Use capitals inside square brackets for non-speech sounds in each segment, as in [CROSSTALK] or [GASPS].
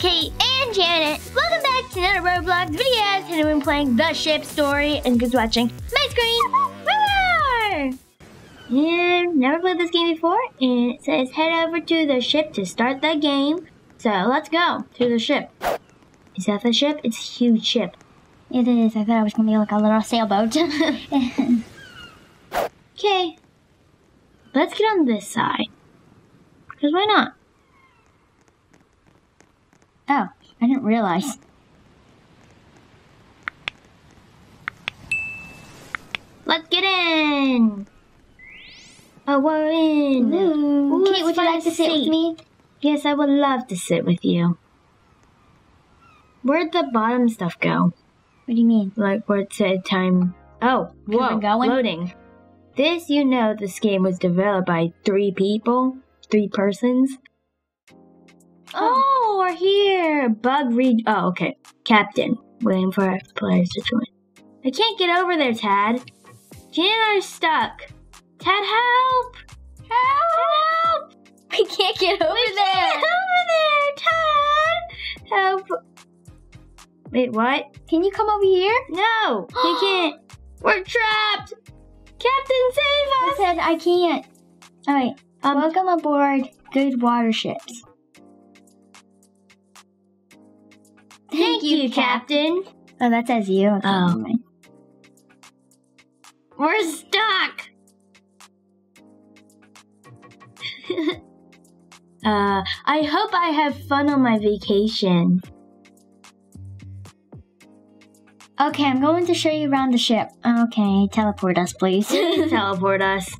Kate and Janet. Welcome back to another Roblox video. Today we're playing The Ship Story and who's watching my screen. And never played this game before, and it says head over to the ship to start the game. So let's go to the ship. Is that the ship? It's a huge ship. It is. I thought it was gonna be like a little sailboat. [LAUGHS] Okay. Let's get on this side. Because why not? Oh, I didn't realize. Let's get in. Oh, we're in. Ooh, Kate, would you like to sit see. with me? Yes, I would love to sit with you. Where'd the bottom stuff go? What do you mean? Like where it said time. Oh, whoa, going? loading. This, you know, this game was developed by three people, three persons. Oh, we're here. Bug read. Oh, okay. Captain, waiting for players to join. I can't get over there, Tad. Jan and I are stuck. Tad, help! Help! Help [LAUGHS] I can't get over We can't over there, Tad. Help! Wait, what? Can you come over here? No, [GASPS] he can't. We're trapped. Captain, save us! I said I can't. All right. Um, Welcome aboard Good Water Ships. Thank you, Captain. Oh, that says you. Okay, Oh. We're stuck. [LAUGHS] uh, I hope I have fun on my vacation. Okay, I'm going to show you around the ship. Okay, teleport us. Please [LAUGHS] teleport us.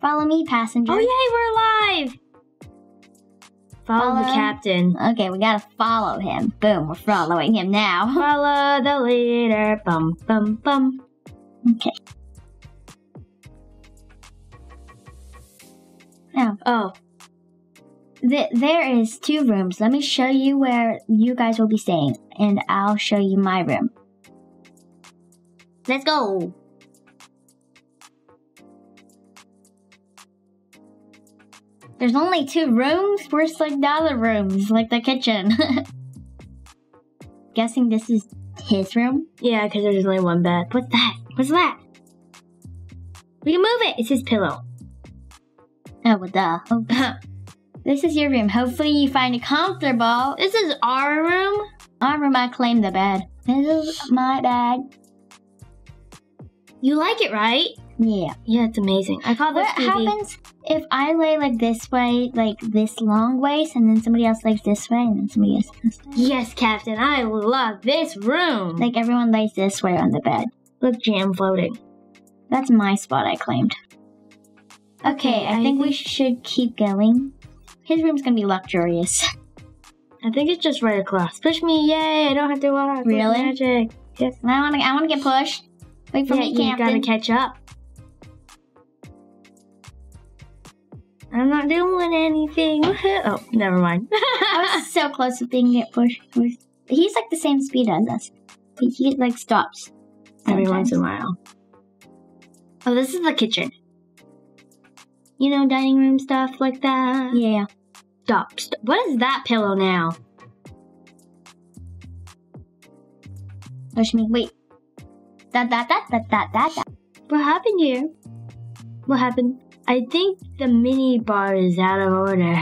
Follow me, passenger. Oh, yay, we're alive! Follow, the captain. Okay, we gotta follow him. Boom, we're following him now. [LAUGHS] Follow the leader. Bum, bum, bum. Okay. Now, Oh, th- there is two rooms. Let me show you where you guys will be staying, and I'll show you my room. let's go. There's only two rooms. Where's like the other rooms, like the kitchen? [LAUGHS] Guessing this is his room. Yeah, because there's only one bed. What's that? What's that? We can move it. It's his pillow. Oh, well, duh. Oh, [LAUGHS] this is your room. Hopefully, you find it comfortable. this is our room. Our room, I claim the bed. This is my bed. You like it, right? Yeah. Yeah, it's amazing. I call this What TV. happens if I lay like this way, like this long ways, and then somebody else lays this way, and then somebody else this way? Yes, Captain. I love this room. Like everyone lays this way on the bed. look, jam floating. That's my spot I claimed. Okay, I, I think we should keep going. His room's gonna be luxurious. I think it's just right across. Push me, yay! I don't have to walk. Really? Magic. Yes. I wanna, I wanna get pushed. Wait for yeah, me, you Captain. gotta catch up. I'm not doing anything. [LAUGHS] oh, never mind. [LAUGHS] I was so close to being get pushed. pushed. He's like the same speed as us. He, he like stops. Every sometimes. once in a while. Oh, this is the kitchen. You know, dining room stuff like that. Yeah. Stop. Stop. What is that pillow now? Push me. Wait. That that that that that that that. What happened here? What happened? I think the mini bar is out of order.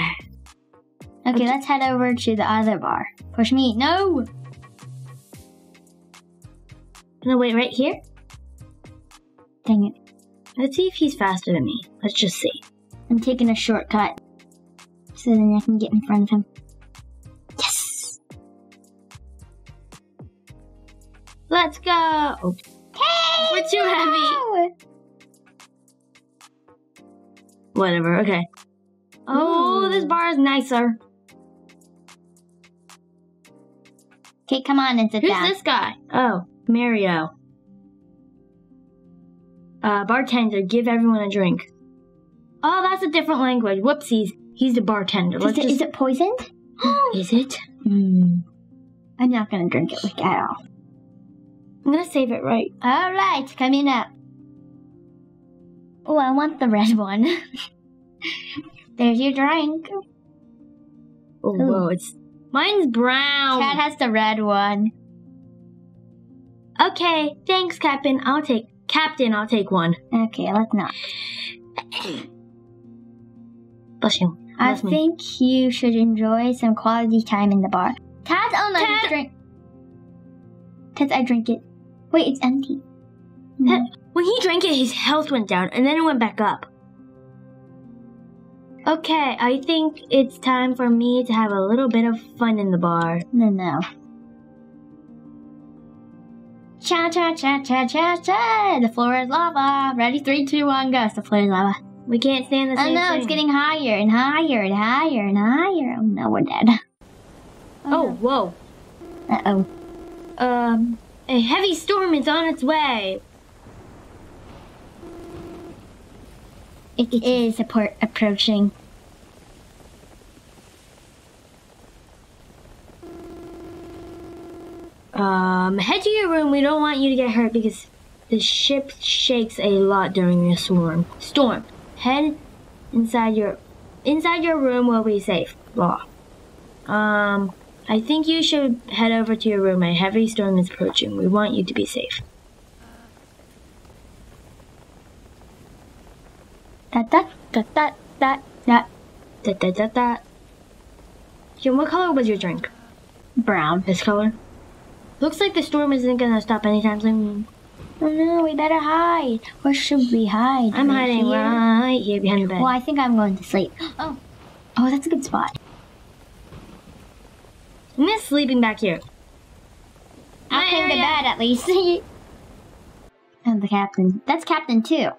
Okay, let's head over to the other bar. Push me. No. No, wait, right here? Dang it. Let's see if he's faster than me. Let's just see. I'm taking a shortcut. So then I can get in front of him. Yes. Let's go. Hey. We're too heavy. Whatever. Okay. Oh, Ooh. this bar is nicer. Okay, come on and sit Who's down. this guy? Oh, Mario. Uh, bartender, give everyone a drink. Oh, that's a different language. Whoopsies. He's the bartender. Is it, just. is it poisoned? [GASPS] Is it? Hmm. I'm not gonna drink it like at all. I'm gonna save it right. All right, coming up. Oh, I want the red one. [LAUGHS] There's your drink. Oh, whoa, it's mine's brown. Cat has the red one. Okay, thanks, Captain. I'll take Captain. I'll take one. Okay, let's not. [COUGHS] Bless you. I Bless me. think you should enjoy some quality time in the bar. Tad, oh no, Tad. drink. Tad, I drink it. Wait, it's empty. Tad. Hmm. When he drank it, his health went down, and then it went back up. Okay, I think it's time for me to have a little bit of fun in the bar. No, no. Cha cha cha cha cha cha. The floor is lava. Ready? Three, two, one, go. The floor is lava. We can't stand the Oh same no, thing. it's getting higher and higher and higher and higher. Oh no, we're dead. Oh, whoa. Uh oh. Um, a heavy storm is on its way. It is appro- approaching. Um, head to your room. We don't want you to get hurt because the ship shakes a lot during the storm. Storm. Head inside your inside your room will be safe. Blah. Um, I think you should head over to your room. A heavy storm is approaching. We want you to be safe. That that that that that that Da da da da. Jim, what color was your drink? brown. This color. Looks like the storm isn't gonna stop anytime soon. Oh no, we better hide. Where should we hide? I'm Right hiding here? right here behind the bed. Well, I think I'm going to sleep. [GASPS] Oh, oh, that's a good spot. I'm just sleeping back here. I'll clean the bed at least. [LAUGHS] and the captain. That's Captain too.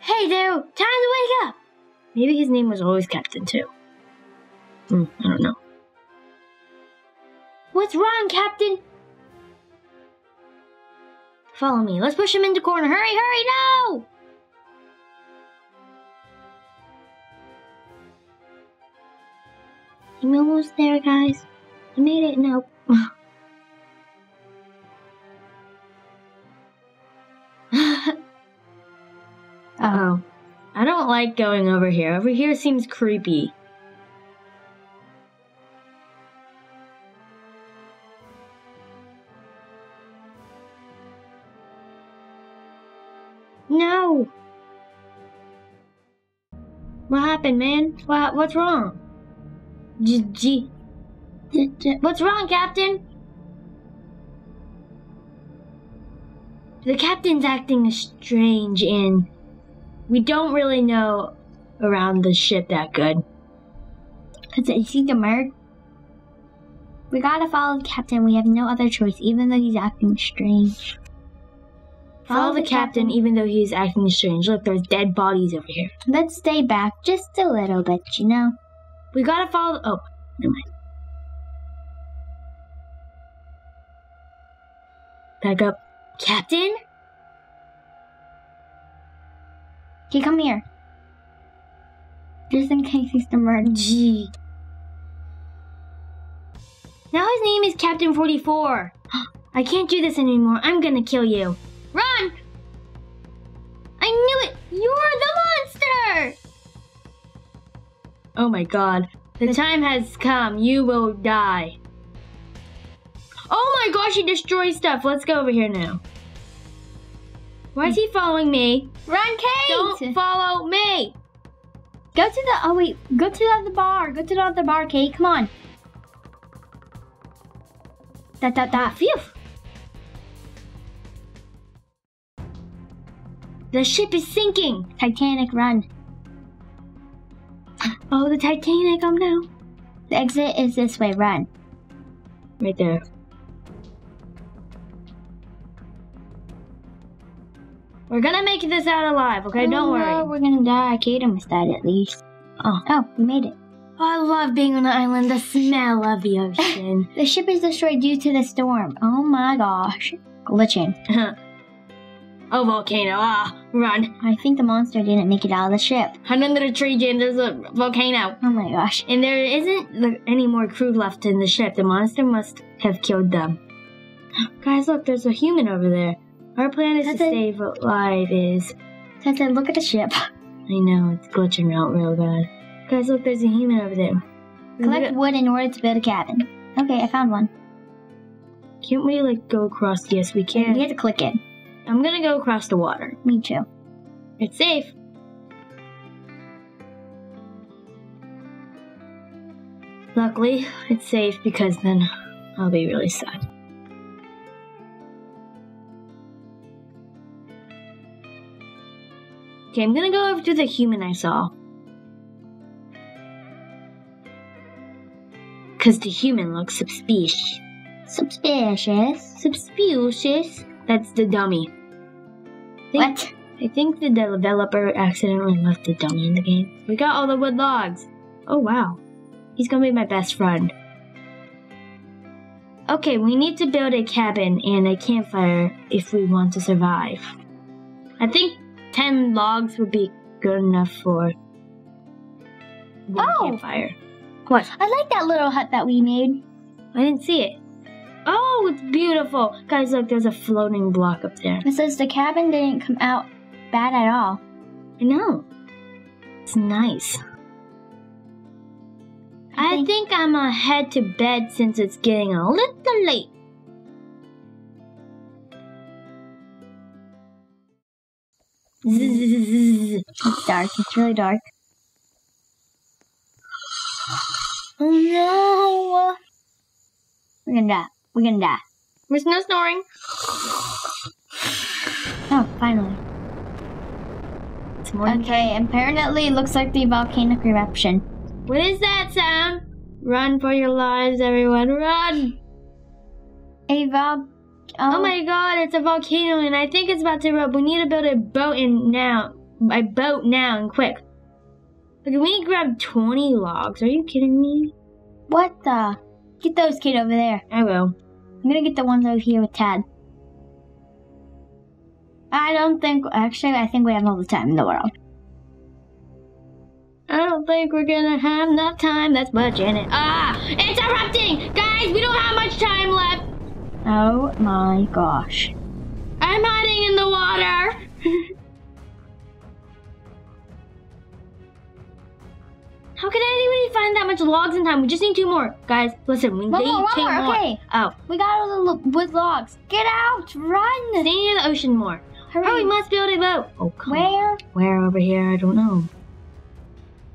Hey there, time to wake up. Maybe his name was always Captain too. Hmm, I don't know. What's wrong, Captain? Follow me. Let's push him into corner. Hurry, hurry, no! I'm almost there, guys. I made it. No. [LAUGHS] like going over here. Over here seems creepy. No. What happened, man? What, what's wrong? G- G- what's wrong, Captain? The captain's acting strange and we don't really know around the ship that good. Cause you see the merc. We gotta follow the captain. We have no other choice, even though he's acting strange. Follow the captain even though he's acting strange. Look, there's dead bodies over here. Let's stay back just a little bit, you know. We gotta follow. Oh, never mind. Back up. Captain? Okay, come here. Just in case he's the merc. Gee. Now his name is Captain 44. [GASPS] I can't do this anymore. I'm gonna kill you. Run! I knew it! You're the monster! Oh my god. The time has come. You will die. Oh my gosh, he destroys stuff. Let's go over here now. Why is he following me? Run, Kate! Don't follow me! Go to the. Oh wait, go to the other bar. Go to the other bar, Kate. Come on. Da da da. Phew! The ship is sinking! Titanic, run. Oh, the Titanic, oh no. The exit is this way. Run. Right there. We're gonna make this out alive, okay? Don't Oh, worry. no, we're gonna die. Kate almost died at least. Oh. Oh, we made it. I love being on an island, the smell of the [LAUGHS] ocean. The ship is destroyed due to the storm. Oh my gosh. Glitching. [LAUGHS] oh, volcano, ah, run. I think the monster didn't make it out of the ship. Hide under the tree, Jen, there's a volcano. Oh my gosh. And there isn't any more crew left in the ship. The monster must have killed them. [GASPS] Guys, look, there's a human over there. Our plan is to save alive is So I look at the ship. [LAUGHS] I know, it's glitching out real bad. Guys, look, there's a human over there. Collect wood in order to build a cabin. Okay, I found one. Can't we, like, go across? Yes, we can. We have to click it. I'm gonna go across the water. Me too. It's safe. Luckily, it's safe because then I'll be really sad. Okay, I'm gonna go over to the human I saw. Because the human looks suspicious. Suspicious. Suspicious? That's the dummy. Think- What? I think the developer accidentally left the dummy in the game. We got all the wood logs. Oh wow. He's gonna be my best friend. Okay, we need to build a cabin and a campfire if we want to survive. I think 10 logs would be good enough for one Oh. campfire. What? I like that little hut that we made. I didn't see it. Oh, it's beautiful. Guys, look, there's a floating block up there. It says the cabin didn't come out bad at all. I know. It's nice. I think- think I'm gonna head to bed since it's getting a little late. Zzz. It's dark. It's really dark. Oh no! We're gonna die. We're gonna die. There's no snoring. Oh, finally. Okay, apparently it looks like the volcanic eruption. What is that sound? Run for your lives, everyone! Run! A vol. Oh my god, it's a volcano and I think it's about to erupt. We need to build a boat in now. A boat now and quick. Okay, we need to grab 20 logs. Are you kidding me? What the? Get those kid over there. I will. I'm gonna get the ones over here with Tad. I don't think. Actually, I think we have all the time in the world. I don't think we're gonna have enough time. That's what Janet. Ah! It's erupting! Guys, we don't have much time left! Oh my gosh. I'm hiding in the water! [LAUGHS] How can anybody find that much logs in time? We just need two more. Guys, listen, we One need more, one two more, okay. Oh, We got all the wood logs. Get out! Run! stay near the ocean more. Hurry! Oh, we must build a boat. Oh, come on. Where? Where over here? I don't know.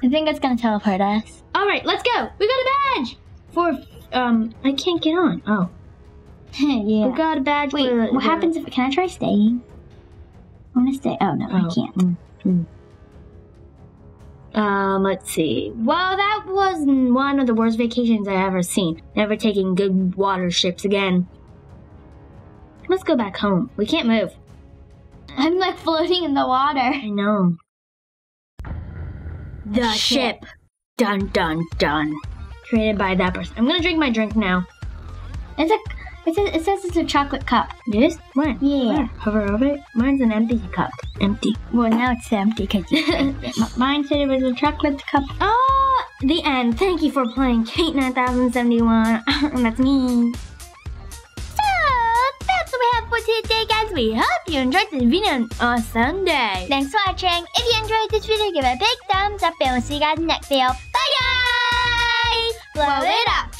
I think it's gonna teleport us. All right, let's go. We got a badge for um. I can't get on. Oh, [LAUGHS] yeah. we got a badge. Wait, for what the- happens if can I try staying? I wanna stay. Oh no, I Oh, can't. mm, mm. Um, let's see. Well, that was one of the worst vacations I ever seen. Never taking good water ships again. Let's go back home. We can't move. I'm like floating in the water. I know. The Ship. ship. Dun dun dun. Created by that person. I'm gonna drink my drink now. It's a. It says, it says it's a chocolate cup. This? Where? Yeah. Hover over it. Mine's an empty cup. Empty. Well, now it's empty because you drank [LAUGHS] it. M- Mine said it was a chocolate cup. Oh, the end. Thank you for playing Kate 9071. [LAUGHS] That's me. So, that's what we have for today, guys. We hope you enjoyed this video on Sunday. Thanks for watching. If you enjoyed this video, give it a big thumbs up and we'll see you guys in the next video. Bye guys! Blow it up.